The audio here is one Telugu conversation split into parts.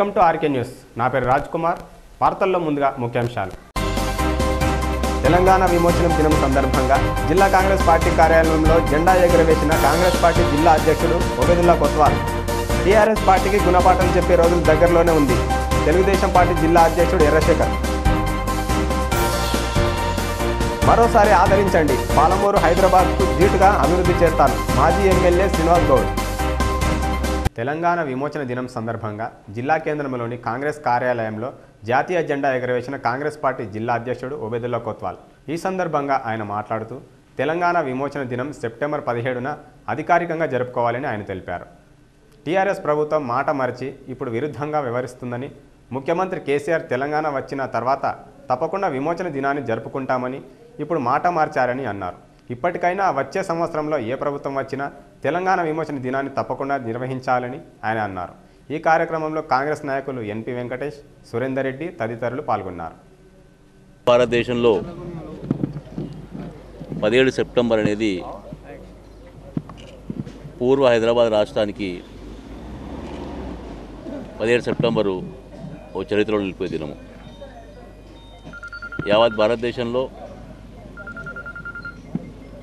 Welcome to RK news. నా పేరు రాజ్ కుమార్. వార్తల్లో ముందుగా ముఖ్యాంశాలు. తెలంగాణ విమోచనం దినం సందర్భంగా జిల్లా కాంగ్రెస్ పార్టీ కార్యాలయంలో జెండా ఎగురవేసిన కాంగ్రెస్ పార్టీ జిల్లా అధ్యక్షుడు ఒబేదుల్లా కొత్వాల్. టీఆర్ఎస్ పార్టీకి గుణపాఠం చెప్పే రోజులు దగ్గరలోనే ఉంది. తెలుగుదేశం పార్టీ జిల్లా అధ్యక్షుడు ఎర్రశేఖర్. మరోసారి ఆదరించండి. పాలమూరు హైదరాబాద్కు ధీటుగా అభివృద్ధి చేస్తాను మాజీ ఎమ్మెల్యే శ్రీనివాస్ గౌడ్. తెలంగాణ విమోచన దినం సందర్భంగా జిల్లా కేంద్రంలోని కాంగ్రెస్ కార్యాలయంలో జాతీయ జెండా ఎగరవేసిన కాంగ్రెస్ పార్టీ జిల్లా అధ్యక్షుడు ఒబెదుల్లా కొత్వాల్. ఈ సందర్భంగా ఆయన మాట్లాడుతూ తెలంగాణ విమోచన దినం సెప్టెంబర్ పదిహేడున అధికారికంగా జరుపుకోవాలని ఆయన తెలిపారు. టీఆర్ఎస్ ప్రభుత్వం మాట మరచి ఇప్పుడు విరుద్ధంగా వ్యవహరిస్తుందని ముఖ్యమంత్రి కేసీఆర్ తెలంగాణ వచ్చిన తర్వాత తప్పకుండా విమోచన దినాన్ని జరుపుకుంటామని ఇప్పుడు మాట మార్చారని అన్నారు. ఇప్పటికైనా వచ్చే సంవత్సరంలో ఏ ప్రభుత్వం వచ్చినా తెలంగాణ విమోచన దినాన్ని తప్పకుండా నిర్వహించాలని ఆయన అన్నారు. ఈ కార్యక్రమంలో కాంగ్రెస్ నాయకులు ఎన్పి వెంకటేష్ సురేందర్ రెడ్డి తదితరులు పాల్గొన్నారు. భారతదేశంలో పదిహేడు సెప్టెంబర్ అనేది పూర్వ హైదరాబాద్ రాష్ట్రానికి పదిహేడు సెప్టెంబరు ఓ చరిత్రలో నిలిపోయే దినము. యావత్ భారతదేశంలో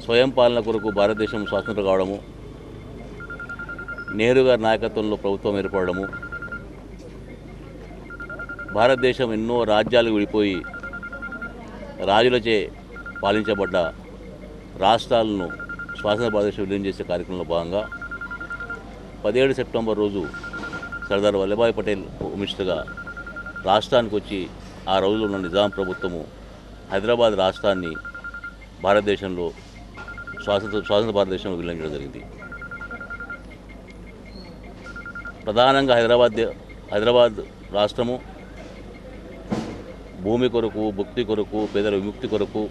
స్వయం పాలన కొరకు భారతదేశం స్వాతంత్రం కావడము నేరుగా నాయకత్వంలో ప్రభుత్వం ఏర్పడము భారతదేశం ఎన్నో రాజ్యాలు విడిపోయి రాజులచే పాలించబడ్డ రాష్ట్రాలను స్వాతంత్ర భారతదేశం విలీనం చేసే కార్యక్రమంలో భాగంగా పదిహేడు సెప్టెంబర్ రోజు సర్దార్ వల్లభాయ్ పటేల్ హోమ్ మినిస్టర్గా రాష్ట్రానికి వచ్చి ఆ రోజుల్లో ఉన్న నిజాం ప్రభుత్వము హైదరాబాద్ రాష్ట్రాన్ని భారతదేశంలో స్వాతంత్ర స్వాతంత్ర భారతదేశంలో విలీనం చేయడం జరిగింది. ప్రధానంగా హైదరాబాద్ హైదరాబాద్ రాష్ట్రము. భూమి కొరకు భుక్తి కొరకు పేదల విముక్తి కొరకు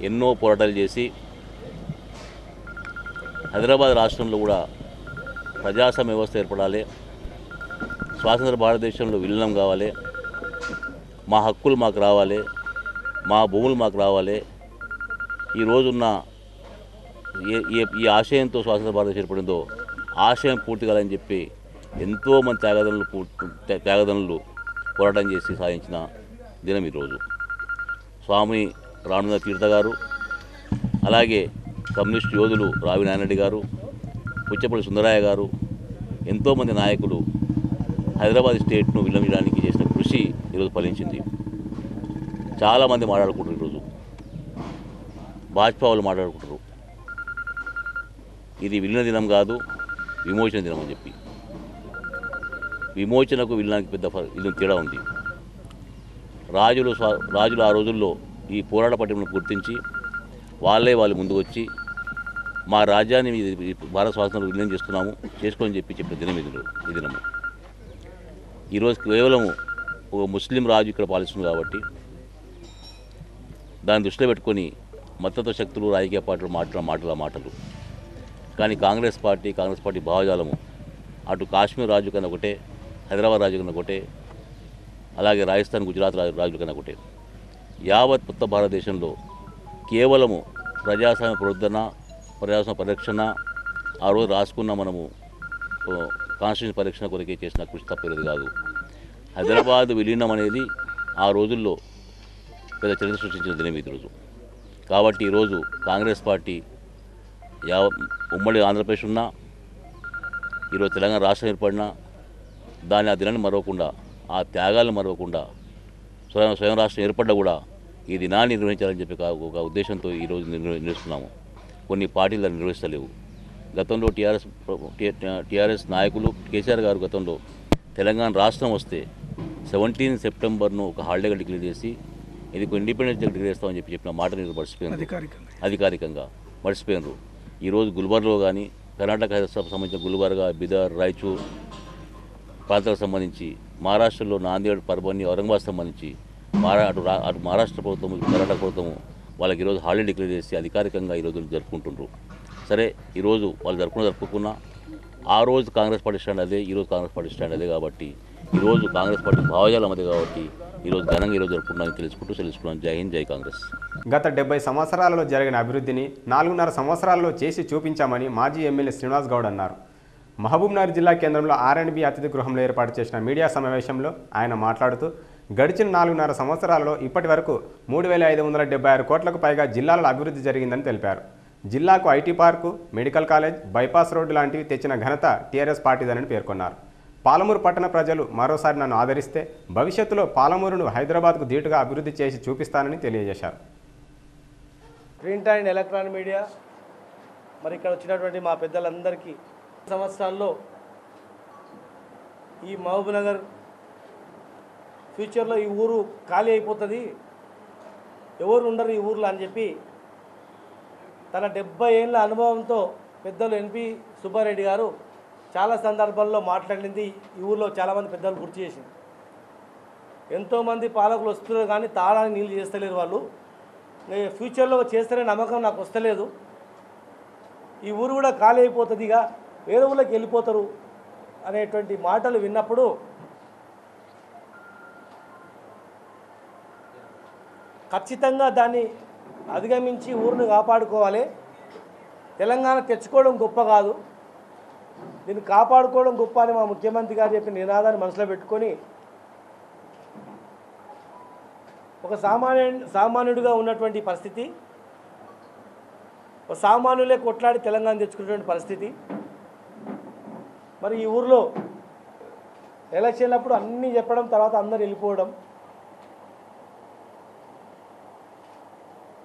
ఎన్నో పోరాటాలు చేసి హైదరాబాద్ రాష్ట్రంలో కూడా ప్రజాస్వామ్య వ్యవస్థ ఏర్పడాలి. స్వాతంత్ర భారతదేశంలో విలీనం కావాలి. మా హక్కులు మాకు రావాలి. మా భూములు మాకు రావాలి. ఈ రోజున్న ఏ ఏ- ఈ ఆశయంతో స్వాతంత్ర భారతదేశం ఏర్పడిందో ఆశయం పూర్తి కాదని చెప్పి ఎంతోమంది త్యాగదనులు పూర్తి త్యాగదనులు పోరాటం చేసి సాధించిన దినం ఈరోజు. స్వామి రామచంద్ర తీర్థ గారు అలాగే కమ్యూనిస్ట్ యోధులు రావి నాయనరెడ్డి గారు పుచ్చపల్లి సుందరయ్య గారు ఎంతోమంది నాయకులు హైదరాబాద్ స్టేట్ను విలమించడానికి చేసిన కృషి ఈరోజు ఫలించింది. చాలామంది మాట్లాడుకుంటారు ఈరోజు. భాజపా వాళ్ళు మాట్లాడుకుంటారు. ఇది విలీన దినం కాదు విమోచన దినం అని చెప్పి. విమోచనకు విలీనానికి పెద్ద ఇది తేడా ఉంది. రాజులు స్వా రాజులు ఆ రోజుల్లో ఈ పోరాట పట్టింపును గుర్తించి వాళ్ళే వాళ్ళు ముందుకు వచ్చి మా రాజ్యాన్ని భారత స్వాతంత్రం విలీనం చేస్తున్నాము చేసుకోని చెప్పి చెప్పిన దినం ఇది ఈ దినము. ఈరోజు కేవలం ఒక ముస్లిం రాజు ఇక్కడ పాలిస్తుంది కాబట్టి దాన్ని దృష్టిలో పెట్టుకొని మద్దతు శక్తులు రాజకీయ పార్టీలు మాట్లాడిన మాటల మాటలు. కానీ కాంగ్రెస్ పార్టీ కాంగ్రెస్ పార్టీ భావజాలము. అటు కాశ్మీర్ రాజు కన్నా ఒకటే హైదరాబాద్ రాజు కన్నా ఒకటే అలాగే రాజస్థాన్ గుజరాత్ రాజు రాజుల కన్నా ఒకటే. యావత్ మొత్తం భారతదేశంలో కేవలము ప్రజాస్వామ్య పునరుద్ధరణ ప్రజాస్వామ్య పరిరక్షణ ఆ రోజు రాసుకున్న మనము కాన్స్టిట్యూషన్ పరిరక్షణ కొరకే చేసిన కృషి తప్పేది కాదు. హైదరాబాద్ విలీనం అనేది ఆ రోజుల్లో పెద్ద చరిత్ర సృష్టించిన దినం ఈ రోజు కాబట్టి ఈరోజు కాంగ్రెస్ పార్టీ యావ ఉమ్మడి ఆంధ్రప్రదేశ్ ఉన్నా ఈరోజు తెలంగాణ రాష్ట్రం ఏర్పడినా దాని ఆ దినాన్ని మరవకుండా ఆ త్యాగాలను మరవకుండా స్వయం స్వయం రాష్ట్రం ఏర్పడ్డా కూడా ఈ దినాన్ని నిర్వహించాలని చెప్పి ఒక- ఉద్దేశంతో ఈరోజు నిర్వ- నిర్వహిస్తున్నాము కొన్ని పార్టీలు దాన్ని నిర్వహిస్తలేవు. గతంలో టీఆర్ఎస్ టీఆర్ఎస్ నాయకులు కేసీఆర్ గారు గతంలో తెలంగాణ రాష్ట్రం వస్తే సెవెంటీన్ సెప్టెంబర్ను ఒక హాలిడేగా డిక్లేర్ చేసి ఇది ఒక ఇండిపెండెన్స్ డే డిక్లేర్ చేస్తామని చెప్పి చెప్పిన మాట మీరు మర్చిపోయింది అధికారికంగా. అధికారికంగా మర్చిపోయినరు. ఈరోజు గుల్బర్లో కానీ కర్ణాటక హైదరాబాద్ సంబంధించిన గుల్బర్గా బిదార్ రాయచూర్ ప్రాంతాలకు సంబంధించి మహారాష్ట్రలో నాందేడ్ పర్బని ఔరంగాబాద్ సంబంధించి మహారా అటు అటు మహారాష్ట్ర ప్రభుత్వము కర్ణాటక ప్రభుత్వము వాళ్ళకి ఈరోజు హాలిడే డిక్లేర్ చేసి అధికారికంగా ఈరోజు జరుపుకుంటుండ్రు. సరే ఈరోజు వాళ్ళు జరుపుకున్న జరుపుకున్నా ఆ రోజు కాంగ్రెస్ పార్టీ స్టాండ్ అదే ఈరోజు కాంగ్రెస్ పార్టీ స్టాండ్ అదే కాబట్టి ఈరోజు కాంగ్రెస్ పార్టీ భావజాలం అదే కాబట్టి ఈరోజు ఘనంగా ఈరోజు జరుపుకున్నామని తెలుసుకుంటూ తెలుసుకున్నాను జై హింద్ జై కాంగ్రెస్. గత డెబ్బై సంవత్సరాలలో జరిగిన అభివృద్ధిని నాలుగున్నర సంవత్సరాల్లో చేసి చూపించామని మాజీ ఎమ్మెల్యే శ్రీనివాస్ గౌడ్ అన్నారు. మహబూబ్నగర్ జిల్లా కేంద్రంలో ఆర్ఎండ్బి అతిథి గృహంలో ఏర్పాటు చేసిన మీడియా సమావేశంలో ఆయన మాట్లాడుతూ గడిచిన నాలుగున్నర సంవత్సరాలలో ఇప్పటి వరకు మూడు వేల ఐదు వందల డెబ్బై ఆరు కోట్లకు పైగా జిల్లాలలో అభివృద్ధి జరిగిందని తెలిపారు. జిల్లాకు IT park medical college bypass road లాంటివి తెచ్చిన ఘనత టీఆర్ఎస్ పార్టీదనని పేర్కొన్నారు. పాలమూరు పట్టణ ప్రజలు మరోసారి నన్ను ఆదరిస్తే భవిష్యత్తులో పాలమూరును హైదరాబాద్కు ధీటుగా అభివృద్ధి చేసి చూపిస్తానని తెలియజేశారు. Print and electronic media. మరి ఇక్కడ వచ్చినటువంటి మా పెద్దలందరికీ సంవత్సరాల్లో ఈ మహబూబ్నగర్ ఫ్యూచర్లో ఈ ఊరు ఖాళీ అయిపోతుంది. ఎవరు ఉండరు ఈ ఊర్లో అని చెప్పి తన డెబ్బై ఏళ్ళ అనుభవంతో పెద్దలు ఎన్పి సుబ్బారెడ్డి గారు చాలా సందర్భాల్లో మాట్లాడింది. ఈ ఊళ్ళో చాలామంది పెద్దలు గుర్తు చేసింది. ఎంతోమంది పాలకులు వస్తున్నారు కానీ తాళాన్ని నీళ్ళు చేస్తలేరు వాళ్ళు. ఫ్యూచర్లో చేస్తారనే నమ్మకం నాకు వస్తలేదు. ఈ ఊరు కూడా ఖాళీ అయిపోతుందిగా వేరే ఊళ్ళకి వెళ్ళిపోతారు అనేటువంటి మాటలు విన్నప్పుడు ఖచ్చితంగా దాన్ని అధిగమించి ఊరిని కాపాడుకోవాలి. తెలంగాణ తెచ్చుకోవడం గొప్ప కాదు. దీన్ని కాపాడుకోవడం గొప్ప అని మా ముఖ్యమంత్రి గారు చెప్పిన నినాదాన్ని మనసులో పెట్టుకొని ఒక సామాన్య సామాన్యుడిగా ఉన్నటువంటి పరిస్థితి ఒక సామాన్యులే కొట్లాడి తెలంగాణ తెచ్చుకున్నటువంటి పరిస్థితి. మరి ఈ ఊర్లో ఎలక్షన్లప్పుడు అన్నీ చెప్పడం తర్వాత అందరు వెళ్ళిపోవడం.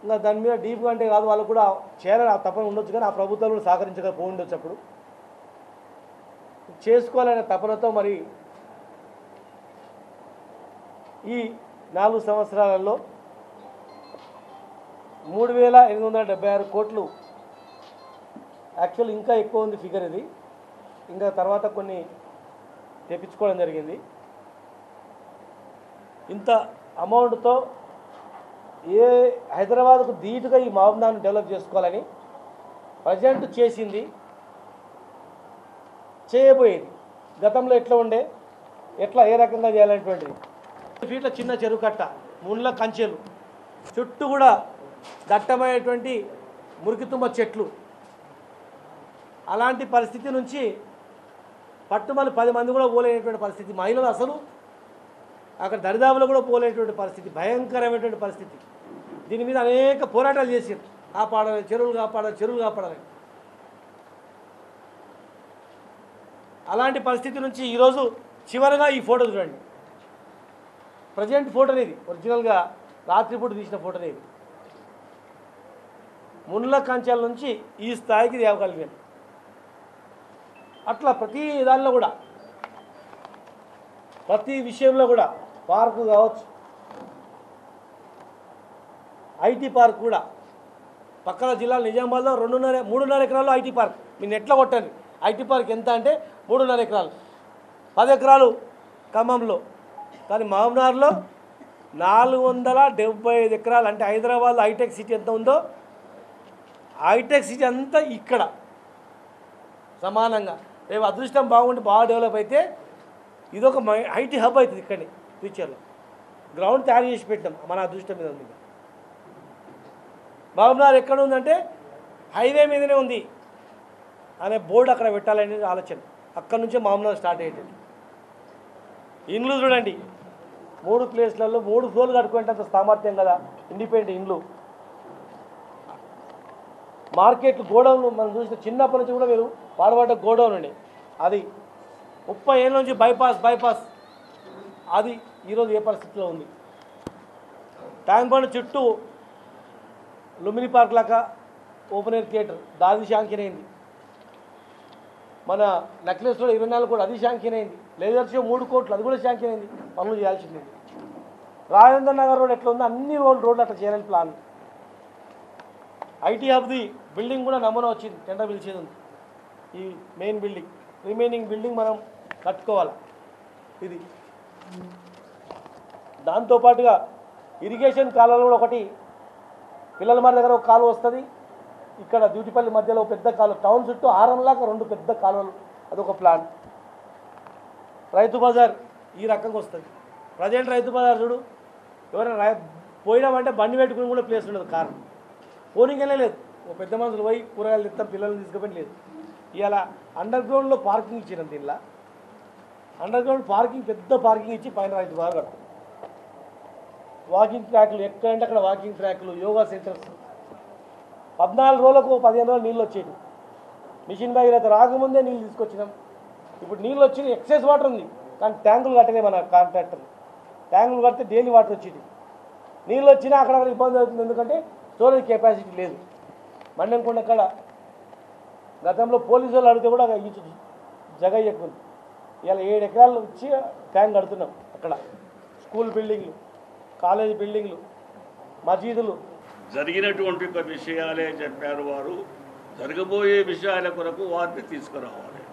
ఇంకా దాని మీద డీప్గా అంటే కాదు వాళ్ళు కూడా చేయాలని ఆ తప్పని ఉండొచ్చు కానీ ఆ ప్రభుత్వాలు కూడా సహకరించకపోయి ఉండొచ్చు అప్పుడు. చేసుకోవాలనే తపనతో మరి ఈ నాలుగు సంవత్సరాలలో మూడు వేల ఎనిమిది వందల డెబ్బై ఆరు కోట్లు యాక్చువల్ ఇంకా ఎక్కువ ఉంది ఫిగర్ ఇది. ఇంకా తర్వాత కొన్ని తెప్పించుకోవడం జరిగింది. ఇంత అమౌంట్తో ఏ హైదరాబాద్కు ధీటుగా ఈ మహబూబ్నాన్ని డెవలప్ చేసుకోవాలని ప్రజెంట్ చేసింది చేయబోయేది. గతంలో ఎట్లా ఉండే? ఎట్లా ఏ రకంగా చేయాలనేటువంటిది. ఫీట్ల చిన్న చెరువు కట్ట ముళ్ళ కంచెలు చుట్టూ కూడా దట్టమైనటువంటి మురికితుమ్మ చెట్లు. అలాంటి పరిస్థితి నుంచి పట్టుమని పది మంది కూడా పోలేనటువంటి పరిస్థితి. మహిళలు అసలు అక్కడ దరిదాపులో కూడా పోలేనటువంటి పరిస్థితి. భయంకరమైనటువంటి పరిస్థితి. దీని మీద అనేక పోరాటాలు చేసారు కాపాడాలి చెరువులు కాపాడాలి చెరువులు కాపాడాలి. అలాంటి పరిస్థితి నుంచి ఈరోజు చివరిగా ఈ ఫోటో చూడండి. ప్రజెంట్ ఫోటో ఇది ఒరిజినల్గా రాత్రిపూట తీసిన ఫోటో ఇది ముళ్ళ కంచెల నుంచి ఈ స్థాయికి దేవగలిగాను అట్లా ప్రతి దానిలో కూడా ప్రతి విషయంలో కూడా పార్కు కావచ్చు ఐటీ పార్క్ కూడా. పక్కన జిల్లా నిజామాబాద్లో రెండున్నర మూడున్నర ఎకరాల్లో ఐటీ పార్క్. మీ నెట్లో కొట్టండి. ఐటీ పార్క్ ఎంత అంటే మూడున్నర ఎకరాలు. పది ఎకరాలు ఖమ్మంలో. కానీ మహబూబ్నగర్లో నాలుగు వందల డెబ్బై ఐదు ఎకరాలు. అంటే హైదరాబాద్ హైటెక్ సిటీ ఎంత ఉందో? హైటెక్ సిటీ అంతా ఇక్కడ. సమానంగా. రేపు అదృష్టం బాగుంటే బాగా డెవలప్ అయితే ఇదొక మై- ఐటీ హబ్ అవుతుంది ఇక్కడనే ఫ్యూచర్లో. గ్రౌండ్ తయారు చేసి పెట్టాం మన అదృష్టం మీద ఉంది. మహబూబ్నగర్ ఎక్కడ ఉందంటే హైవే మీదనే ఉంది. అనే బోర్డు అక్కడ పెట్టాలనే ఆలోచన. అక్కడి నుంచే మామూలుగా స్టార్ట్ అయ్యేది. ఇండ్లు చూడండి. మూడు ప్లేస్లలో మూడు ఫ్లోర్లు కట్టుకునేటంత సామర్థ్యం కదా ఇండిపెండెంట్ ఇండ్లు. మార్కెట్ గోడౌన్లు మనం చూసిన చిన్నప్పటి నుంచి కూడా మీరు పాడబడ్డ గోడౌన్ అండి అది ముప్పై ఏళ్ళ నుంచి బైపాస్ బైపాస్. అది ఈరోజు ఏ పరిస్థితిలో ఉంది? ట్యాంక్ బండ్ చుట్టూ లుమిని పార్క్ లాగా ఓపెన్ ఎయిర్ థియేటర్ దాది శాంక్షన్ మన నెక్లెస్లో ఇరవై నాలుగు కూడా అది శాంక్షన్ అయింది. లేజర్ షో మూడు కోట్లు అది కూడా శాంక్షన్ అయింది. పనులు చేయాల్సింది రాజేంద్ర నగర్ రోడ్ ఎట్లా ఉందో అన్ని రోడ్ రోడ్లు అట్లా చేయాలని ప్లాన్ ఐటీ హబ్ది బిల్డింగ్ కూడా నమూనా వచ్చింది టెండర్ పిలిచేది ఉంది ఈ మెయిన్ బిల్డింగ్ రిమైనింగ్ బిల్డింగ్ మనం కట్టుకోవాలి. ఇది. దాంతోపాటుగా ఇరిగేషన్ కాలువలు కూడా ఒకటి. పిల్లల మరి దగ్గర ఒక కాలువ వస్తుంది. ఇక్కడ డ్యూటీపల్లి మధ్యలో పెద్ద కాలువ టౌన్ చుట్టూ ఆరంలాగా రెండు పెద్ద కాలువలు. అదొక ప్లాన్ రైతు బజార్ ఈ రకంగా వస్తుంది. ప్రజెంట్ రైతు బజార్ చూడు ఎవరైనా రై పోయినామంటే బండి పెట్టుకుని కూడా ప్లేస్ ఉండదు కారు పోనీకెళ్ళే లేదు. ఓ పెద్ద మనుషులు పోయి కూరగాయలు ఇస్తాం పిల్లల్ని తీసుకుపోయి లేదు. ఇవాళ అండర్ గ్రౌండ్లో పార్కింగ్ ఇచ్చినాం దీనిలో. అండర్ గ్రౌండ్ పార్కింగ్ పెద్ద పార్కింగ్ ఇచ్చి పైన రైతు బాగా కడతాం వాకింగ్ ట్రాక్లు ఎక్కడంటే అక్కడ వాకింగ్ ట్రాక్లు యోగా సెంటర్స్ పద్నాలుగు రోజులకు పదిహేను రోజులు నీళ్ళు వచ్చేది మిషన్ భగీరథ రాకముందే నీళ్ళు తీసుకొచ్చినాం. ఇప్పుడు నీళ్ళు వచ్చి ఎక్సెస్ వాటర్ ఉంది. కానీ ట్యాంకులు కట్టలే మన కాంట్రాక్టర్. ట్యాంకులు కడితే డైలీ వాటర్ వచ్చేది నీళ్ళు వచ్చినా అక్కడ ఇబ్బంది అవుతుంది. ఎందుకంటే స్టోరేజ్ కెపాసిటీ లేదు. మండంకొండ కాడ గతంలో పోలీసు వాళ్ళు అడిగితే కూడా ఈ జగ ఎక్కువ ఇలా ఏడు ఎకరాలు వచ్చి ట్యాంక్ కడుతున్నాం అక్కడ. స్కూల్ బిల్డింగ్లు కాలేజ్ బిల్డింగ్లు మసీదులు. జరిగినటువంటి ఒక విషయాలే చెప్పారు వారు. జరగబోయే విషయాల కొరకు వారిని తీసుకురావాలి.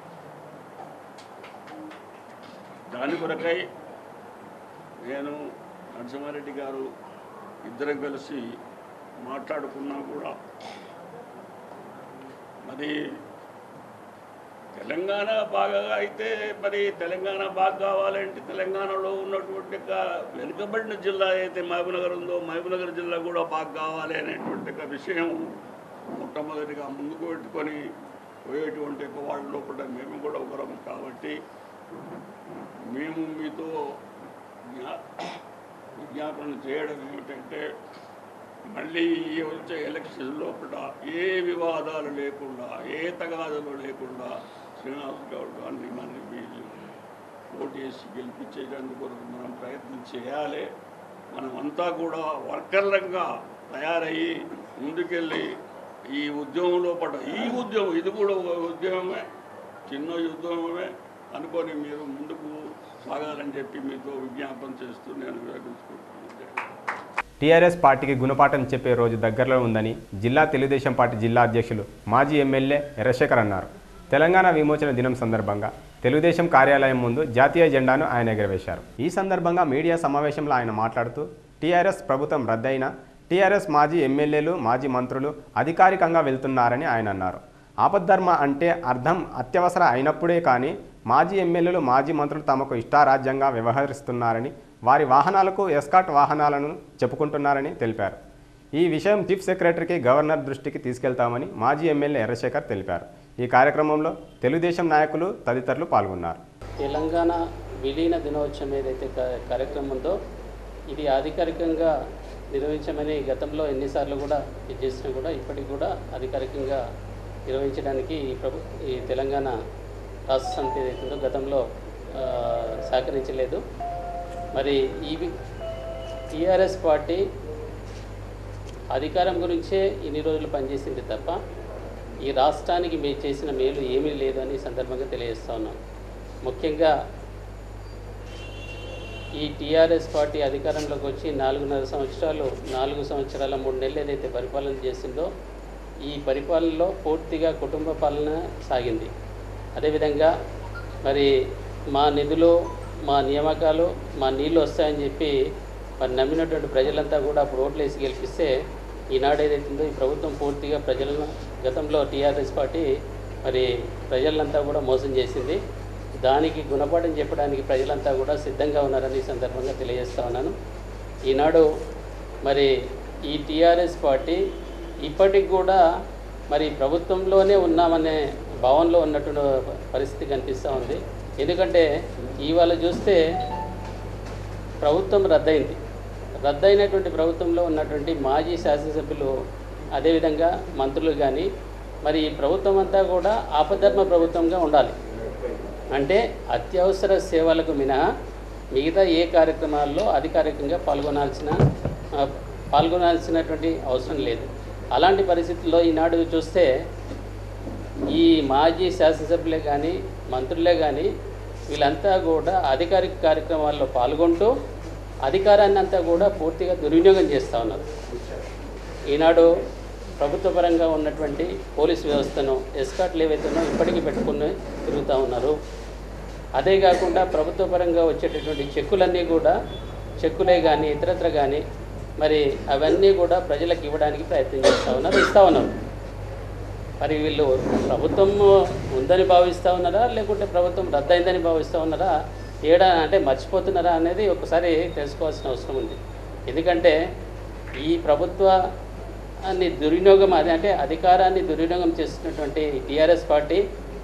దాని కొరకై నేను నరసింహారెడ్డి గారు ఇద్దరం కలిసి మాట్లాడుకున్నా కూడా మరి తెలంగాణ బాగా అయితే మరి తెలంగాణ బాగా కావాలంటే తెలంగాణలో ఉన్నటువంటి వెనుకబడిన జిల్లా అయితే మహబూబ్నగర్ ఉందో మహబూబ్నగర్ జిల్లా కూడా బాగా కావాలి అనేటువంటి ఒక విషయం మొట్టమొదటిగా ముందుకు పెట్టుకొని పోయేటువంటి ఒక వాళ్ళ లోపల మేము కూడా ఒకరం కాబట్టి మేము మీతో జ్ఞా- విజ్ఞాపన చేయడం ఏమిటంటే మళ్ళీ వచ్చే ఎలక్షన్ లోపల ఏ వివాదాలు లేకుండా ఏ తగాదలు లేకుండా శ్రీనివాస్ గౌడ్ గారిని మన వీళ్ళు ఓటు వేసి గెలిపించేటందుకు మనం ప్రయత్నం చేయాలి. మనమంతా కూడా వర్కర్లంగా తయారయ్యి ముందుకెళ్ళి ఈ ఉద్యమంలో పడ్డ ఈ ఉద్యమం ఇది కూడా ఒక ఉద్యమమే చిన్న ఉద్యమమే అనుకొని మీరు ముందుకు సాగాలని చెప్పి మీతో విజ్ఞాపన చేస్తూ నేను విరమించుకుంటున్నాను. టీఆర్ఎస్ పార్టీకి గుణపాఠం చెప్పే రోజు దగ్గరలో ఉందని జిల్లా తెలుగుదేశం పార్టీ జిల్లా అధ్యక్షులు మాజీ ఎమ్మెల్యే ఎర్రశేఖర్ అన్నారు. తెలంగాణ విమోచన దినం సందర్భంగా తెలుగుదేశం కార్యాలయం ముందు జాతీయ జెండాను ఆయన ఎగరవేశారు. ఈ సందర్భంగా మీడియా సమావేశంలో ఆయన మాట్లాడుతూ టీఆర్ఎస్ ప్రభుత్వం రద్దయిన టీఆర్ఎస్ మాజీ ఎమ్మెల్యేలు మాజీ మంత్రులు అధికారికంగా వెళ్తున్నారని ఆయన అన్నారు. ఆపద్ధర్మ అంటే అర్థం అత్యవసర అయినప్పుడే కానీ మాజీ ఎమ్మెల్యేలు మాజీ మంత్రులు తమకు ఇష్టారాజ్యంగా వ్యవహరిస్తున్నారని వారి వాహనాలకు ఎస్కాట్ వాహనాలను చెప్పుకుంటున్నారని తెలిపారు. ఈ విషయం చీఫ్ సెక్రటరీకి గవర్నర్ దృష్టికి తీసుకెళ్తామని మాజీ ఎమ్మెల్యే ఎర్రశేఖర్ తెలిపారు. ఈ కార్యక్రమంలో తెలుగుదేశం నాయకులు తదితరులు పాల్గొన్నారు. తెలంగాణ విలీన దినోత్సవం ఏదైతే కార్యక్రమం ఉందో ఇది అధికారికంగా నిర్వహించమని గతంలో ఎన్నిసార్లు కూడా ఇది చేసినా కూడా ఇప్పటికి కూడా అధికారికంగా నిర్వహించడానికి ఈ ప్రభు ఈ తెలంగాణ రాష్ట్ర సమితి ఏదైతుందో గతంలో సహకరించలేదు. మరి ఈ టీఆర్ఎస్ పార్టీ అధికారం గురించే ఇన్ని రోజులు పనిచేసింది తప్ప ఈ రాష్ట్రానికి మీరు చేసిన మేలు ఏమీ లేదు అని సందర్భంగా తెలియజేస్తా ఉన్నాం. ముఖ్యంగా ఈ టీఆర్ఎస్ పార్టీ అధికారంలోకి వచ్చి నాలుగున్నర సంవత్సరాలు నాలుగు సంవత్సరాల మూడు నెలలు ఏదైతే పరిపాలన చేసిందో ఈ పరిపాలనలో పూర్తిగా కుటుంబ పాలన సాగింది. అదేవిధంగా మరి మా నిధులు మా నియామకాలు మా నీళ్ళు వస్తాయని చెప్పి మరి నమ్మినటువంటి ప్రజలంతా కూడా అప్పుడు ఓట్లు వేసి గెలిపిస్తే ఈనాడు ఏదైతుందో ఈ ప్రభుత్వం పూర్తిగా ప్రజలను గతంలో టీఆర్ఎస్ పార్టీ మరి ప్రజలంతా కూడా మోసం చేసింది. దానికి గుణపాఠం చెప్పడానికి ప్రజలంతా కూడా సిద్ధంగా ఉన్నారని ఈ సందర్భంగా తెలియజేస్తా ఉన్నాను. ఈనాడు మరి ఈ టీఆర్ఎస్ పార్టీ ఇప్పటికి కూడా మరి ప్రభుత్వంలోనే ఉన్నామనే భావనలో ఉన్నటువంటి పరిస్థితి కనిపిస్తూ ఉంది. ఎందుకంటే ఇవాళ చూస్తే ప్రభుత్వం రద్దయింది. రద్దయినటువంటి ప్రభుత్వంలో ఉన్నటువంటి మాజీ శాసనసభ్యులు అదేవిధంగా మంత్రులు కానీ మరి ఈ ప్రభుత్వం అంతా కూడా ఆపధర్మ ప్రభుత్వంగా ఉండాలి. అంటే అత్యవసర సేవలకు మినహా మిగతా ఏ కార్యక్రమాల్లో అధికారికంగా పాల్గొనాల్సిన పాల్గొనాల్సినటువంటి అవసరం లేదు. అలాంటి పరిస్థితుల్లో ఈనాడు చూస్తే ఈ మాజీ శాసనసభ్యులే కానీ మంత్రులే కానీ వీళ్ళంతా కూడా అధికారిక కార్యక్రమాల్లో పాల్గొంటూ అధికారాన్ని అంతా కూడా పూర్తిగా దుర్వినియోగం చేస్తూ ఉన్నారు. ఈనాడు ప్రభుత్వ పరంగా ఉన్నటువంటి పోలీస్ వ్యవస్థను ఎస్కాట్లు ఏవైతేనో ఇప్పటికీ పెట్టుకుని తిరుగుతూ ఉన్నారు. అదే కాకుండా ప్రభుత్వ పరంగా వచ్చేటటువంటి చెక్కులన్నీ కూడా చెక్కులే కానీ ఇతరత్ర కానీ మరి అవన్నీ కూడా ప్రజలకు ఇవ్వడానికి ప్రయత్నం చేస్తూ ఉన్నారు ఇస్తూ ఉన్నారు. మరి వీళ్ళు ప్రభుత్వం ఉందని భావిస్తూ ఉన్నారా లేకుంటే ప్రభుత్వం రద్దయిందని భావిస్తూ ఉన్నారా ఏడా అంటే మర్చిపోతున్నారా అనేది ఒకసారి తెలుసుకోవాల్సిన అవసరం ఉంది. ఎందుకంటే ఈ ప్రభుత్వాన్ని దుర్వినియోగం అది అంటే అధికారాన్ని దుర్వినియోగం చేస్తున్నటువంటి టీఆర్ఎస్ పార్టీ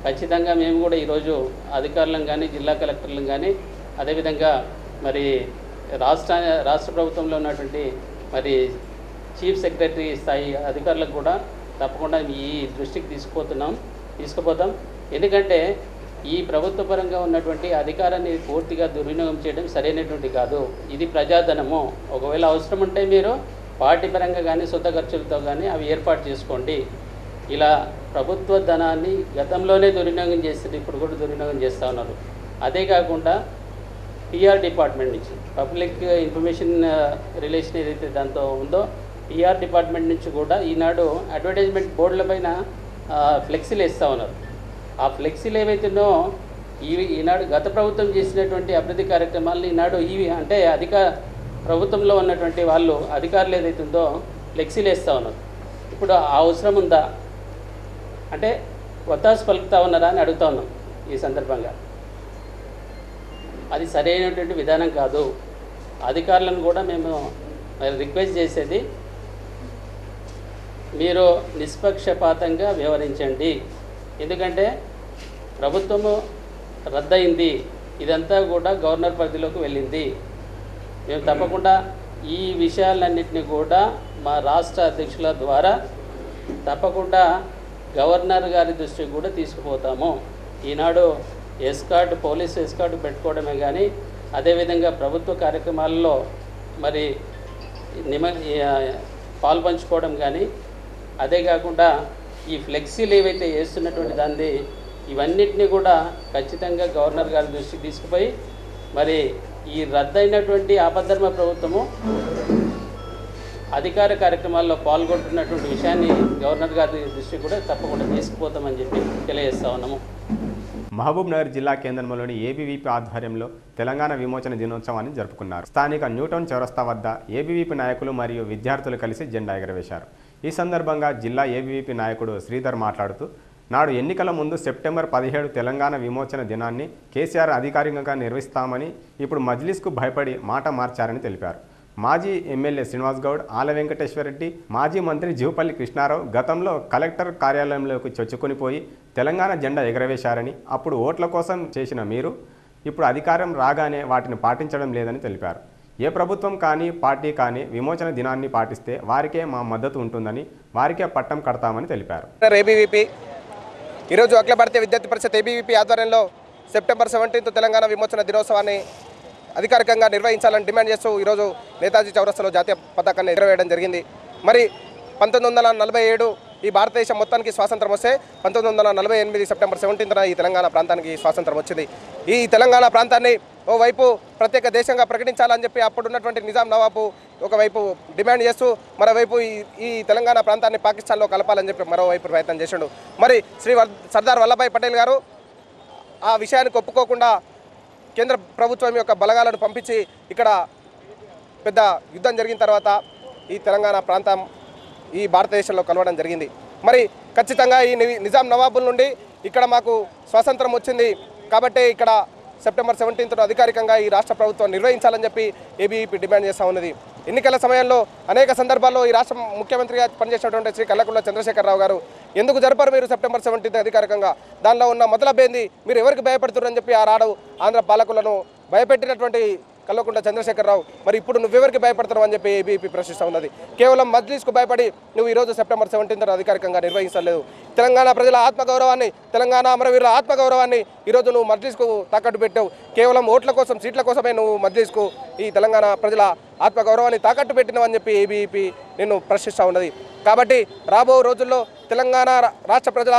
ఖచ్చితంగా మేము కూడా ఈరోజు అధికారులను కానీ జిల్లా కలెక్టర్లను కానీ అదేవిధంగా మరి రాష్ట్ర రాష్ట్ర ప్రభుత్వంలో ఉన్నటువంటి మరి చీఫ్ సెక్రటరీ స్థాయి అధికారులకు కూడా తప్పకుండా ఈ దృష్టికి తీసుకుపోతున్నాం తీసుకుపోతాం. ఎందుకంటే ఈ ప్రభుత్వ పరంగా ఉన్నటువంటి అధికారాన్ని పూర్తిగా దుర్వినియోగం చేయడం సరైనటువంటి కాదు. ఇది ప్రజాధనము. ఒకవేళ అవసరం ఉంటే మీరు పార్టీ పరంగా కానీ సొంత ఖర్చులతో కానీ అవి ఏర్పాటు చేసుకోండి. ఇలా ప్రభుత్వ ధనాన్ని గతంలోనే దుర్వినియోగం చేస్తుంది ఇప్పుడు కూడా దుర్వినియోగం చేస్తూ ఉన్నారు. అదే కాకుండా పిఆర్ డిపార్ట్మెంట్ నుంచి పబ్లిక్ ఇన్ఫర్మేషన్ రిలేషన్ ఏదైతే దాంతో ఉందో పిఆర్ డిపార్ట్మెంట్ నుంచి కూడా ఈనాడు అడ్వర్టైజ్మెంట్ బోర్డుల పైన ఫ్లెక్సీలు వేస్తూ ఉన్నారు. ఆ ఫ్లెక్సీలు ఏవైతేనో ఈ ఈనాడు గత ప్రభుత్వం చేసినటువంటి అభివృద్ధి కార్యక్రమాలను ఈనాడు ఇవి అంటే అధిక ప్రభుత్వంలో ఉన్నటువంటి వాళ్ళు అధికారులు ఏదైతే ఉందో ఫ్లెక్సీలు వేస్తూ ఉన్నారు. ఇప్పుడు ఆ అవసరం ఉందా? అంటే ఒత్తాసు పలుకుతా ఉన్నారా అని అడుగుతా ఉన్నాం ఈ సందర్భంగా. అది సరైనటువంటి విధానం కాదు. అధికారులను కూడా మేము మరి రిక్వెస్ట్ చేసేది మీరు నిష్పక్షపాతంగా వ్యవహరించండి. ఎందుకంటే ప్రభుత్వము రద్దయింది. ఇదంతా కూడా గవర్నర్ పరిధిలోకి వెళ్ళింది. మేము తప్పకుండా ఈ విషయాలన్నింటినీ కూడా మా రాష్ట్ర అధ్యక్షుల ద్వారా తప్పకుండా గవర్నర్ గారి దృష్టికి కూడా తీసుకుపోతాము. ఈనాడు ఎస్కార్డ్ పోలీస్ ఎస్కార్డ్ పెట్టుకోవడమే కానీ అదేవిధంగా ప్రభుత్వ కార్యక్రమాల్లో మరి నిమ పాల్పంచుకోవడం కానీ అదే కాకుండా ఈ ఫ్లెక్సీలు ఏవైతే వేస్తున్నటువంటి దాన్ని ఇవన్నిటినీ కూడా ఖచ్చితంగా గవర్నర్ గారి దృష్టికి తీసుకుపోయి మరి ఈ రద్దయినటువంటి ఆపద్ధర్మ ప్రభుత్వము అధికార కార్యక్రమాల్లో పాల్గొంటున్నటువంటి విషయాన్ని గవర్నర్ గారి దృష్టికి కూడా తప్పకుండా తీసుకుపోతామని చెప్పి తెలియజేస్తా ఉన్నాము. మహబూబ్ నగర్ జిల్లా కేంద్రంలోని ఏబీవీపీ ఆధ్వర్యంలో తెలంగాణ విమోచన దినోత్సవాన్ని జరుపుకున్నారు. స్థానిక న్యూటౌన్ చౌరస్తా వద్ద ఏబీవీపీ నాయకులు మరియు విద్యార్థులు కలిసి జెండా ఎగరవేశారు. ఈ సందర్భంగా జిల్లా ఏబీవీపీ నాయకుడు శ్రీధర్ మాట్లాడుతూ నాడు ఎన్నికల ముందు సెప్టెంబర్ పదిహేడు తెలంగాణ విమోచన దినాన్ని కేసీఆర్ అధికారికంగా నిర్వహిస్తామని ఇప్పుడు మజ్లిస్కు భయపడి మాట మార్చారని తెలిపారు. మాజీ ఎమ్మెల్యే శ్రీనివాస్ గౌడ్ ఆల వెంకటేశ్వరరెడ్డి మాజీ మంత్రి జీవపల్లి కృష్ణారావు గతంలో కలెక్టర్ కార్యాలయంలోకి చొచ్చుకొనిపోయి తెలంగాణ జెండా ఎగరవేశారని అప్పుడు ఓట్ల కోసం చేసిన మీరు ఇప్పుడు అధికారం రాగానే వాటిని పాటించడం లేదని తెలిపారు. ఏ ప్రభుత్వం కానీ పార్టీ కానీ విమోచన దినాన్ని పాటిస్తే వారికే మా మద్దతు ఉంటుందని వారికే పట్టం కడతామని తెలిపారు. ఏబీవీపీ ఈరోజు అఖిల భారతీయ విద్యార్థి పరిషత్ ఏబీవీపీ ఆధ్వర్యంలో సెప్టెంబర్ సెవెంటీన్త్ తెలంగాణ విమోచన దినోత్సవాన్ని అధికారికంగా నిర్వహించాలని డిమాండ్ చేస్తూ ఈరోజు నేతాజీ చౌరస్తాలో జాతీయ పతాకాన్ని ఎగరవేయడం జరిగింది. మరి పంతొమ్మిది వందల నలభై ఏడు ఈ భారతదేశం మొత్తానికి స్వాతంత్రం వస్తే పంతొమ్మిది వందల నలభై ఎనిమిది సెప్టెంబర్ సెవెంటీన్త్న ఈ తెలంగాణ ప్రాంతానికి స్వాతంత్రం వచ్చింది. ఈ తెలంగాణ ప్రాంతాన్ని ఓవైపు ప్రత్యేక దేశంగా ప్రకటించాలని చెప్పి అప్పుడున్నటువంటి నిజాం నవాబు ఒకవైపు డిమాండ్ చేస్తూ మరోవైపు ఈ ఈ తెలంగాణ ప్రాంతాన్ని పాకిస్తాన్లో కలపాలని చెప్పి మరోవైపు ప్రయత్నం చేసిండు. మరి శ్రీ సర్దార్ వల్లభాయ్ పటేల్ గారు ఆ విషయానికి ఒప్పుకోకుండా కేంద్ర ప్రభుత్వం యొక్క బలగాలను పంపించి ఇక్కడ పెద్ద యుద్ధం జరిగిన తర్వాత ఈ తెలంగాణ ప్రాంతం ఈ భారతదేశంలో కలవడం జరిగింది. మరి ఖచ్చితంగా ఈ నిజాం నవాబుల నుండి ఇక్కడ మాకు స్వాతంత్రం వచ్చింది. కాబట్టి ఇక్కడ సెప్టెంబర్ సెవెంటీన్త్ అధికారికంగా ఈ రాష్ట్ర ప్రభుత్వం నిర్వహించాలని చెప్పి ఏబీఈపీ డిమాండ్ చేస్తూ ఉన్నది. ఎన్నికల సమయంలో అనేక సందర్భాల్లో ఈ రాష్ట్ర ముఖ్యమంత్రిగా పనిచేసినటువంటి శ్రీ కల్లకుల్ల చంద్రశేఖరరావు గారు ఎందుకు జరపరు మీరు సెప్టెంబర్ సెవెంటీన్త్ అధికారికంగా? దానిలో ఉన్న మొదలబేంది మీరు ఎవరికి భయపడుతున్నారని చెప్పి ఆ రాడు ఆంధ్ర పాలకులను భయపెట్టినటువంటి కల్వకుంట్ల చంద్రశేఖరరావు. మరి ఇప్పుడు నువ్వెవరికి భయపడతావు అని చెప్పి ఏబీపీ ప్రశ్నిస్తూ ఉన్నది. కేవలం మజ్లీస్కు భయపడి నువ్వు ఈరోజు సెప్టెంబర్ సెవెంటీన్త్ అధికారికంగా నిర్వహించలేదు. తెలంగాణ ప్రజల ఆత్మగౌరవాన్ని తెలంగాణ అమరవీరుల ఆత్మగౌరవాన్ని ఈరోజు నువ్వు మజ్లీస్కు తాకట్టు పెట్టావు. కేవలం ఓట్ల కోసం సీట్ల కోసమే నువ్వు మజ్లీస్కు ఈ తెలంగాణ ప్రజల ఆత్మగౌరవాన్ని తాకట్టు పెట్టినవని చెప్పి ఏబీపీ నిన్ను ప్రశ్నిస్తూ ఉన్నది. కాబట్టి రాబో రోజుల్లో తెలంగాణ రాష్ట్ర ప్రజల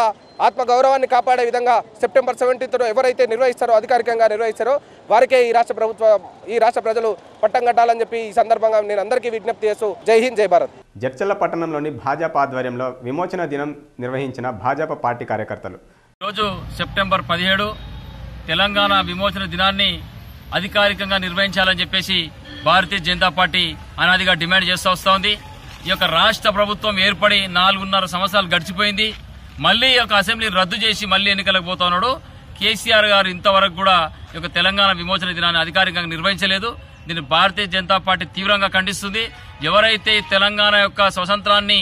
ఆత్మగౌరవాన్ని కాపాడే విధంగా సెప్టెంబర్ సెవెంటీన్త్ ఎవరైతే నిర్వహిస్తారో అధికారికంగా నిర్వహిస్తారో వారికే ఈ రాష్ట్ర ప్రభుత్వం ఈ రాష్ట్ర ప్రజలు పట్టం కట్టాలని చెప్పి ఈ సందర్భంగా నేను అందరికీ విజ్ఞప్తి చేస్తూ జై హింద్ జై భారత్. జడ్చల్ల పట్టణంలోని భాజపా ఆధ్వర్యంలో విమోచన దినం నిర్వహించిన భాజపా పార్టీ కార్యకర్తలు. రోజు సెప్టెంబర్ పదిహేడు తెలంగాణ విమోచన దినాన్ని అధికారికంగా నిర్వహించాలని చెప్పేసి భారతీయ జనతా పార్టీ అనాదిగా డిమాండ్ చేస్తూ వస్తూ ఉంది. ఈ యొక్క రాష్ట్ర ప్రభుత్వం ఏర్పడి నాలుగున్నర సంవత్సరాలు గడిచిపోయింది. మళ్ళీ ఒక యొక్క రద్దు చేసి మళ్ళీ ఎన్నికలకు పోతున్నాడు కేసీఆర్ గారు ఇంతవరకు కూడా ఒక యొక్క తెలంగాణ విమోచన దినాన్ని అధికారికంగా నిర్వహించలేదు. దీన్ని భారతీయ జనతా పార్టీ తీవ్రంగా ఖండిస్తుంది. ఎవరైతే తెలంగాణ యొక్క స్వతంత్రాన్ని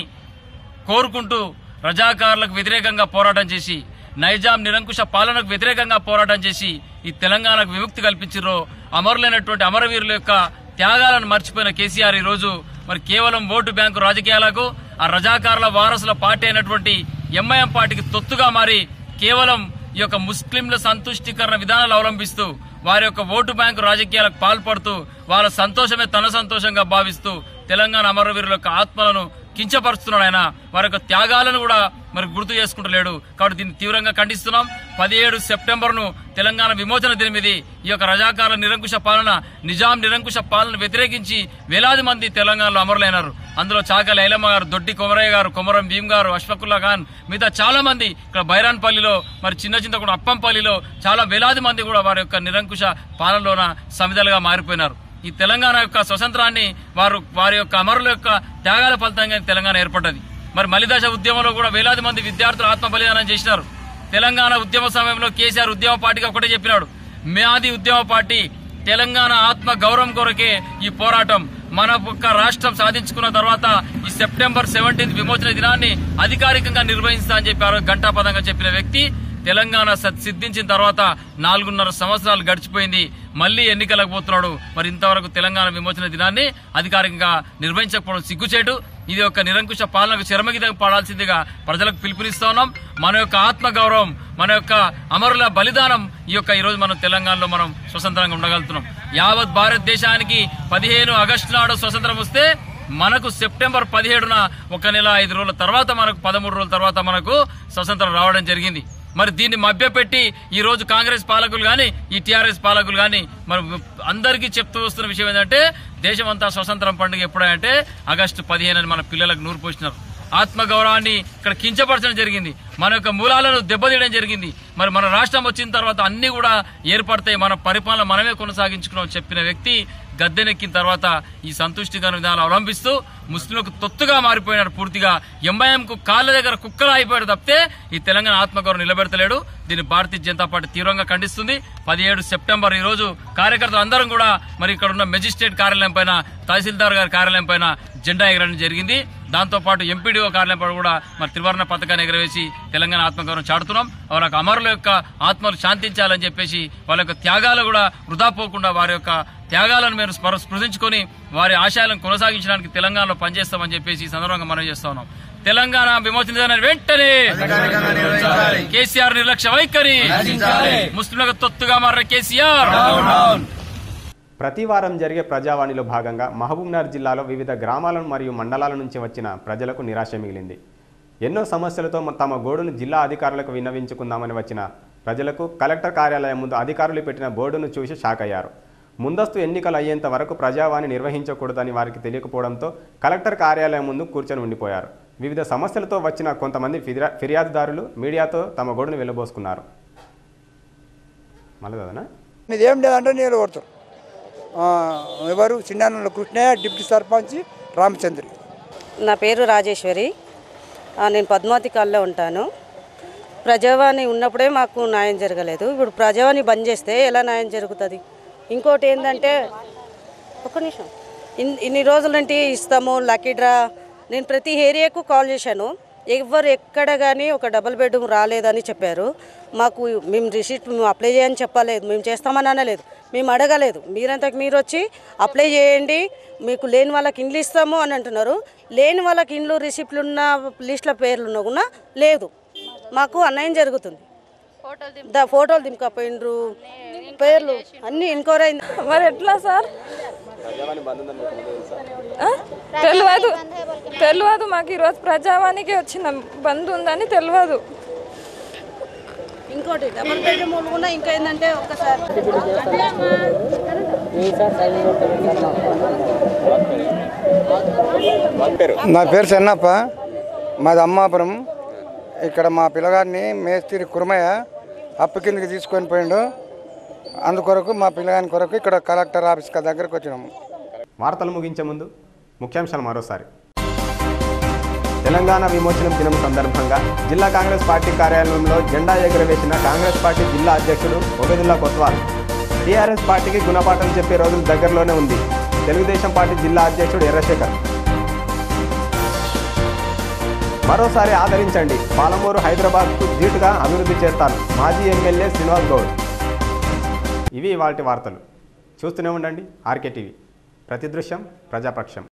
కోరుకుంటూ రజాకారులకు వ్యతిరేకంగా పోరాటం చేసి నైజాం నిరంకుశ పాలనకు వ్యతిరేకంగా పోరాటం చేసి ఈ తెలంగాణకు విముక్తి కల్పించారో అమరులైనటువంటి అమరవీరుల యొక్క త్యాగాలను మర్చిపోయిన కేసీఆర్ ఈ రోజు మరి కేవలం ఓటు బ్యాంకు రాజకీయాలకు ఆ రజాకారుల వారసుల పార్టీ అయినటువంటి ఎంఐఎం పార్టీకి తొత్తుగా మారి కేవలం ఈ యొక్క ముస్లింల సంతుష్టికరణ విధానాలు అవలంబిస్తూ వారి యొక్క ఓటు బ్యాంకు రాజకీయాలకు పాల్పడుతూ వాళ్ళ సంతోషమే తన సంతోషంగా భావిస్తూ తెలంగాణ అమరవీరుల యొక్క ఆత్మలను కించపరుస్తున్నాడు ఆయన. వారి యొక్క త్యాగాలను కూడా మరి గుర్తు చేసుకుంటలేడు. కాబట్టి దీన్ని తీవ్రంగా ఖండిస్తున్నాం. పదిహేడు సెప్టెంబర్ను తెలంగాణ విమోచన దినం ఇది. ఈ యొక్క రజాకార నిరంకుశ పాలన నిజాం నిరంకుశ పాలన వ్యతిరేకించి వేలాది మంది తెలంగాణలో అమరులైనారు. అందులో చాక లైలమ్మ గారు దొడ్డి కొమరయ్య గారు కొమరం భీమ్ గారు అష్ఫకుల్లా ఖాన్ మిగతా చాలా మంది ఇక్కడ బైరాన్పల్లిలో మరి చిన్న చిన్న కూడా అప్పంపల్లిలో చాలా వేలాది మంది కూడా వారి యొక్క నిరంకుశ పాలనలోన సమిధలుగా మారిపోయినారు. ఈ తెలంగాణ యొక్క స్వతంత్రాన్ని వారు వారి యొక్క అమరుల యొక్క త్యాగాల ఫలితంగా తెలంగాణ ఏర్పడ్డది. మరి మలిదశ ఉద్యమంలో కూడా వేలాది మంది విద్యార్థులు ఆత్మ బలిదానం చేసినారు. తెలంగాణ ఉద్యమ సమయంలో కేసీఆర్ ఉద్యమ పార్టీకి ఒకటే చెప్పినాడు. మ్యాది ఉద్యమ పార్టీ తెలంగాణ ఆత్మ గౌరవం కొరకే ఈ పోరాటం. మన ఒక్క రాష్ట్రం సాధించుకున్న తర్వాత ఈ సెప్టెంబర్ సెవెంటీన్త్ విమోచన దినాన్ని అధికారికంగా నిర్వహిస్తా అని చెప్పారు ఘంటాపదంగా చెప్పిన వ్యక్తి తెలంగాణ సిద్ధించిన తర్వాత నాలుగున్నర సంవత్సరాలు గడిచిపోయింది. మళ్ళీ ఎన్నికలకు పోతున్నాడు మరి ఇంతవరకు తెలంగాణ విమోచన దినాన్ని అధికారికంగా నిర్వహించకపోవడం సిగ్గుచేటు. ఇది ఒక నిరంకుశ పాలనకు చరమగీతం పాడాల్సిందిగా ప్రజలకు పిలుపునిస్తా ఉన్నాం. మన యొక్క ఆత్మ గౌరవం మన యొక్క అమరుల బలిదానం ఈ యొక్క ఈ రోజు మనం తెలంగాణలో మనం స్వతంత్రంగా ఉండగలుగుతున్నాం. యావత్ భారతదేశానికి పదిహేను ఆగస్టు నాడు స్వతంత్రం వస్తే మనకు సెప్టెంబర్ పదిహేడున ఒక నెల ఐదు రోజుల తర్వాత మనకు పదమూడు రోజుల తర్వాత మనకు స్వతంత్రం రావడం జరిగింది. మరి దీన్ని మభ్యపెట్టి ఈ రోజు కాంగ్రెస్ పాలకులు గాని ఈ టీఆర్ఎస్ పాలకులు గాని మరి అందరికీ చెప్తూ వస్తున్న విషయం ఏంటంటే దేశమంతా స్వతంత్రం పండుగ ఎప్పుడంటే ఆగస్టు పదిహేను అని మన పిల్లలకు నూరు పోసినారు ఆత్మగౌరవాన్ని ఇక్కడ కించపరచడం జరిగింది. మన యొక్క మూలాలను దెబ్బతీయడం జరిగింది. మరి మన రాష్ట్రం వచ్చిన తర్వాత అన్ని కూడా ఏర్పడతాయి. మన పరిపాలన మనమే కొనసాగించుకున్నాం చెప్పిన వ్యక్తి గద్దెనెక్కిన తర్వాత ఈ సంతుష్టికర విధానాలు అవలంబిస్తూ ముస్లింలకు తొత్తుగా మారిపోయినారు పూర్తిగా. ఎంఐఎంకు కాళ్ళ దగ్గర కుక్కలు అయిపోయాడు తప్పితే ఈ తెలంగాణ ఆత్మగౌరవం నిలబెడతలేడు. దీన్ని భారతీయ జనతా పార్టీ తీవ్రంగా ఖండిస్తుంది. పదిహేడు సెప్టెంబర్ ఈ రోజు కార్యకర్తలు అందరం కూడా మరి ఇక్కడ ఉన్న మెజిస్ట్రేట్ కార్యాలయం పైన తహసీల్దార్ గారి కార్యాలయం పైన జెండా ఎగరడం జరిగింది. దాంతో పాటు ఎంపీడీఓ కార్యాలయం పైన కూడా మరి త్రివర్ణ పథకాన్ని ఎగరవేసి తెలంగాణ ఆత్మగౌరవం చాటుతున్నాం. వాళ్ళ అమరుల యొక్క ఆత్మలు శాంతించాలని చెప్పేసి వాళ్ళ యొక్క త్యాగాలు కూడా వృధా పోకుండా వారి యొక్క త్యాగాలను మేము స్మృతించుకొని వారి ఆశయాలను కొనసాగించడానికి తెలంగాణలో పనిచేస్తామని చెప్పేసి ఈ సందర్భంగా మనం చేస్తా ఉన్నాం. తెలంగాణ విమోచన దినాన్ని వెంటనే కేసీఆర్ నిర్లక్ష్య వైఖరి. ముస్లింలకు తొత్తుగా మారిన కేసీఆర్. ప్రతి వారం జరిగే ప్రజావాణిలో భాగంగా మహబూబ్నగర్ జిల్లాలో వివిధ గ్రామాల మరియు మండలాల నుంచి వచ్చిన ప్రజలకు నిరాశ మిగిలింది. ఎన్నో సమస్యలతో తమ గోడును జిల్లా అధికారులకు విన్నవించుకుందామని వచ్చిన ప్రజలకు కలెక్టర్ కార్యాలయం ముందు అధికారులు పెట్టిన బోర్డును చూసి షాక్ అయ్యారు ముందస్తు ఎన్నికలు అయ్యేంత వరకు ప్రజావాణి నిర్వహించకూడదని వారికి తెలియకపోవడంతో కలెక్టర్ కార్యాలయం ముందు కూర్చొని ఉండిపోయారు. వివిధ సమస్యలతో వచ్చిన కొంతమంది ఫిర్యా ఫిర్యాదుదారులు మీడియాతో తమ గోడును వెళ్ళబోసుకున్నారు మళ్ళీ ఇది లేదంటే కొడతారు ఆ, ఎవరు? చిన్న కృష్ణయ్య డిప్యూటీ సర్పంచ్ రామచంద్రి. నా పేరు రాజేశ్వరి. ఆ, నేను పద్మావతి కాల్లో ఉంటాను. ప్రజావాణి ఉన్నప్పుడే మాకు న్యాయం జరగలేదు. ఇప్పుడు ప్రజావాణి బంద్ చేస్తే ఎలా న్యాయం జరుగుతుంది? ఇంకోటి ఏంటంటే ఒక నిమిషం. ఇన్ ఇన్ని రోజుల నుండి ఇస్తాము లక్కీ డ్రా. నేను ప్రతి ఏరియాకు కాల్ చేశాను. ఎవరు ఎక్కడ కానీ ఒక డబుల్ బెడ్రూమ్ రాలేదని చెప్పారు. మాకు మేము రిసీట్ మేము అప్లై చేయని చెప్పలేదు. మేము చేస్తామని అనలేదు. మేము అడగలేదు. మీరంతకు మీరు వచ్చి అప్లై చేయండి. మీకు లేని వాళ్ళకి ఇండ్లు ఇస్తాము అని అంటున్నారు. లేని వాళ్ళకి ఇండ్లు రిసిప్ట్లు ఉన్న లిస్టుల పేర్లు ఉన్నా కూడా లేదు. మాకు అన్యాయం జరుగుతుంది. దా ఫోటోలు దింపకపోయినరు పేర్లు అన్ని ఎంక్వైరీ అయింది. మరి ఎట్లా సార్? తెలియదు తెలియదు మాకు ఈరోజు ప్రజావానికి వచ్చిన బంద్ ఉందని తెలియదు ఇంకోటి డబుల్ బెడ్రూమ్ కూడా ఇంకా ఏంటంటే ఒక్కసారి నా పేరు చెన్నప్ప. మాది అమ్మాపురం. ఇక్కడ మా పిల్లగాడిని మేస్త్రి కుర్మయ్య అప్పు కిందకి తీసుకొని పోయిండు. అందుకొరకు మా పిల్లగాని కొరకు ఇక్కడ కలెక్టర్ ఆఫీస్ దగ్గరకు వచ్చినాము. వార్తలు ముగించే ముందు ముఖ్యాంశాలు మరోసారి. తెలంగాణ విమోచనం దినం సందర్భంగా జిల్లా కాంగ్రెస్ పార్టీ కార్యాలయంలో జెండా ఎగురవేసిన కాంగ్రెస్ పార్టీ జిల్లా అధ్యక్షుడు ఒబెదుల్లా కొత్వాల్. టీఆర్ఎస్ పార్టీకి గుణపాఠం చెప్పే రోజులు దగ్గరలోనే ఉంది. తెలుగుదేశం పార్టీ జిల్లా అధ్యక్షుడు ఎర్రశేఖర్. మరోసారి ఆదరించండి. పాలమూరు హైదరాబాద్కు ధీటుగా అభివృద్ధి చేస్తాను. మాజీ ఎమ్మెల్యే శ్రీనివాస్ గౌడ్. ఇవి వాటి వార్తలు. చూస్తూనే ఉండండి. RK TV. ప్రతిదృశ్యం ప్రజాపక్షం.